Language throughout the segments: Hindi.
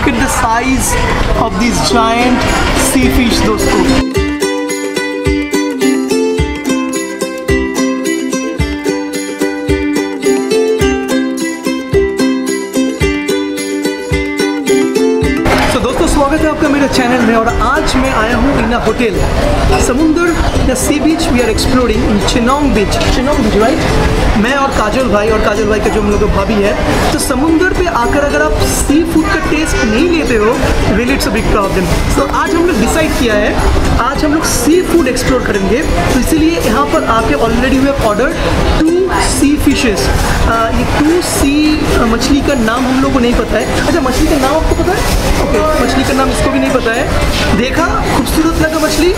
look at the size of these giant sea fish, those two. दोस्तों, स्वागत है आपका मेरे चैनल में और आज मैं आया हूँ इन होटल। समुंदर या sea beach we are exploring in Chinong beach Chinong beach right मैं और काजल भाई और काजल भाई का जो हम लोग भाभी है तो समुंदर पे आकर अगर आप सी फ़ूड का टेस्ट नहीं लेते हो really it's a big problem तो आज हम लोग डिसाइड किया है, आज हम लोग सी फ़ूड एक्सप्लोर करेंगे। तो इसीलिए यहाँ पर आके already have order two sea fishes ये टू सी मछली का नाम हम लोग को नहीं पता है। अच्छा मछली का नाम आपको पता है? ओके मछली का नाम इसको भी नहीं पता है। देखा, खूबसूरत मछली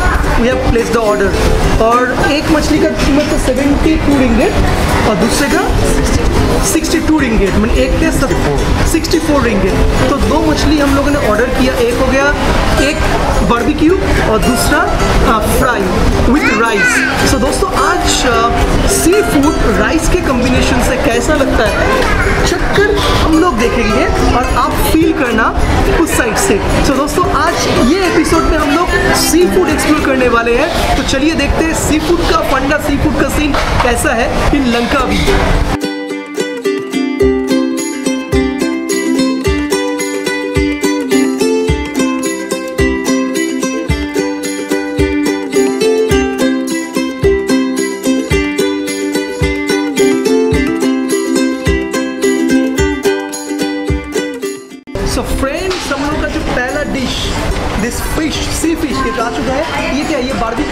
we have place the order और एक मछली का कीमत है सेवेंटी टू रिंगेट और दूसरे का सिक्सटी टू रिंगेट मैंने एक के सब सिक्सटी फोर रिंगेट तो दो मछली हम लोगों ने ऑर्डर किया एक हो गया एक बारबेक्यू और दूसरा फ्राई विथ राइस सो दोस्तों आज सी फ़ूड राइस के कॉम्बिनेशन से कैसा लगता है? चक्कर हम लोग देखेंगे और आप फील करना उस साइड से. सो so, दोस्तों आज ये एपिसोड में हम लोग सी फ़ूड एक्सप्लोर करने वाले हैं। तो चलिए देखते हैं सी फ़ूड का, फंडा सी फ़ूड का सीन कैसा है इन लंका भी।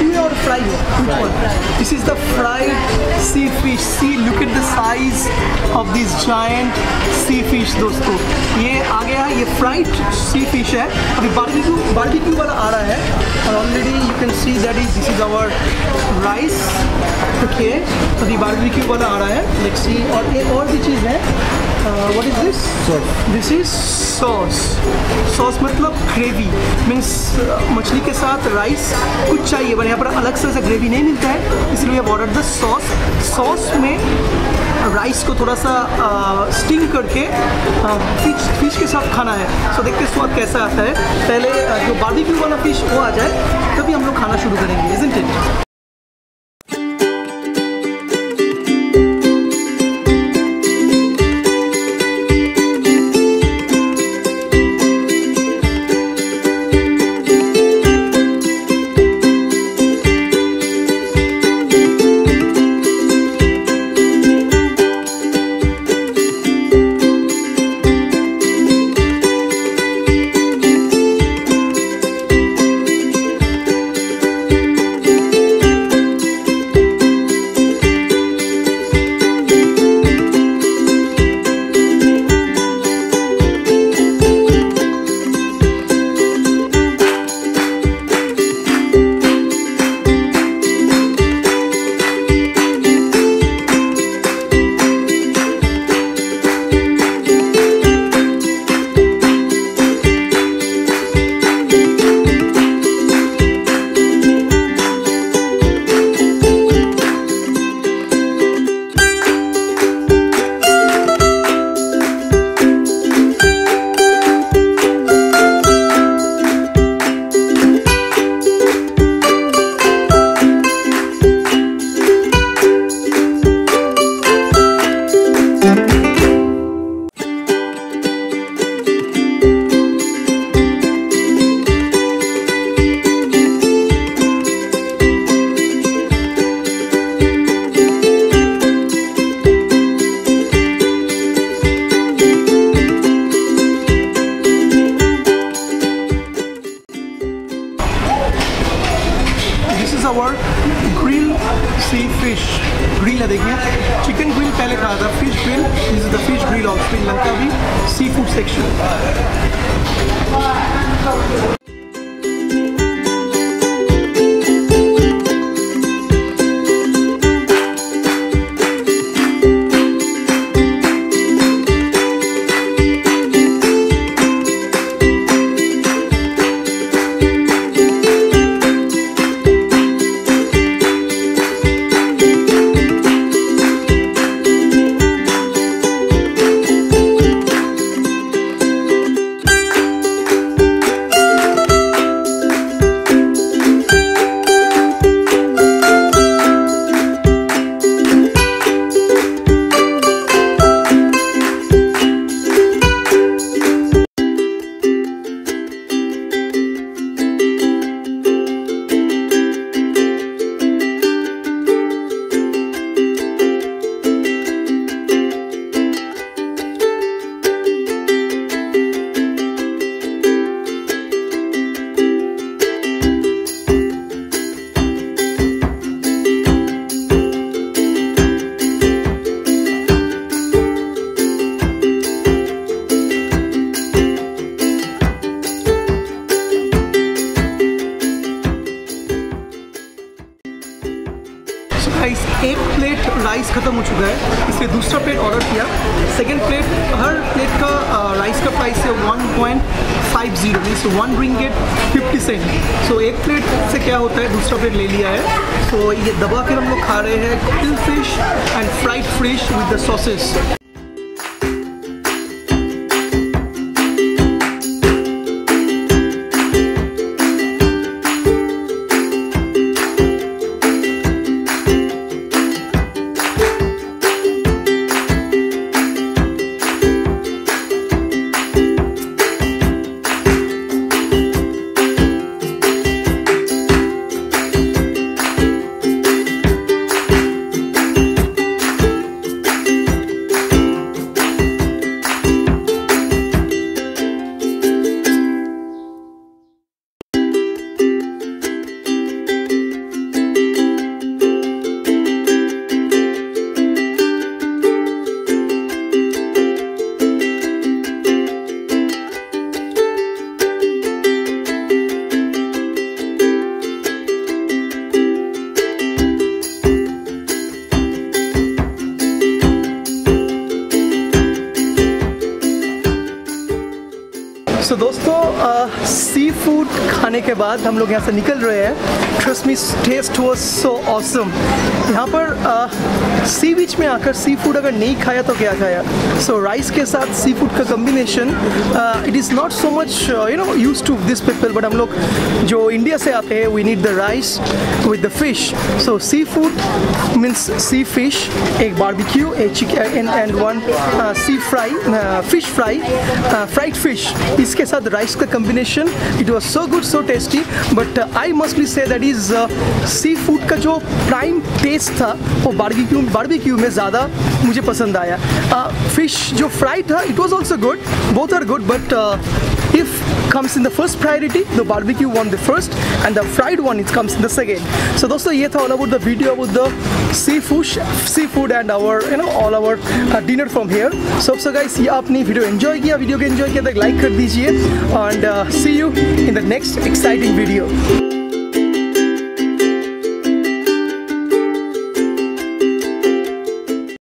बारबेक्यू है और फ्राई है this is the fried sea fish see look at the size of this giant sea fish दोस्तों. ये आ गया है ये फ्राइड सी फ़िश है। अभी बारबेक्यू बारबेक्यू वाला आ रहा है। और already you can see that is this is our rice okay अभी बारबेक्यू वाला आ रहा है? लेट्स सी और एक और भी चीज़ है। What is this this is sauce sauce मतलब ग्रेवी मीन्स मछली के साथ राइस कुछ चाहिए बट यहाँ पर अलग से ऐसा ग्रेवी नहीं मिलता है। इसलिए ऑर्डर द सॉस सॉस में राइस को थोड़ा सा स्टिंग करके फ़िश फ़िश के साथ खाना है। सो देखते स्वाद कैसा आता है। पहले uh, जो बारबेक्यू वाला फ़िश वो आ जाए तभी हम लोग खाना शुरू करेंगे इजंट इट भी सी राइस ख़त्म हो चुका है। इसलिए दूसरा प्लेट ऑर्डर किया। सेकेंड प्लेट हर प्लेट का राइस का प्राइस है one point five zero means one ringgit fifty cent so एक प्लेट से क्या होता है? दूसरा प्लेट ले लिया है। तो ये दबा कर हम लोग खा रहे हैं। Cuttlefish and fried fish with the sauces so दोस्तों सी फ़ूड खाने के बाद हम लोग यहाँ से निकल रहे हैं। Trust me taste was so awesome यहाँ पर आ, सी बीच में आकर सी फ़ूड अगर नहीं खाया तो क्या खाया? सो so, राइस के साथ सी फ़ूड का combination it is not so much you know use to this people but हम लोग जो इंडिया से आते हैं we need the rice with the fish so seafood means sea fish एक बारबिक्यू एक chicken and one sea fry fish fry fried fish इसके साथ राइस का combination it it was so good so tasty but I must be say that is seafood का जो प्राइम टेस्ट था वो बारबी क्यू बारबी क्यू में ज़्यादा मुझे पसंद आया। फ़िश uh, जो फ्राई था it was also good both are good but if comes in the first priority the barbecue one the first and the fried one it comes in the second so दोस्तों ये था all about the video about the seafood and our you know all our dinner from here so so guys ये आपने वीडियो एंजॉय किया वीडियो को एंजॉय किया तो लाइक कर दीजिए। And see you in the next exciting video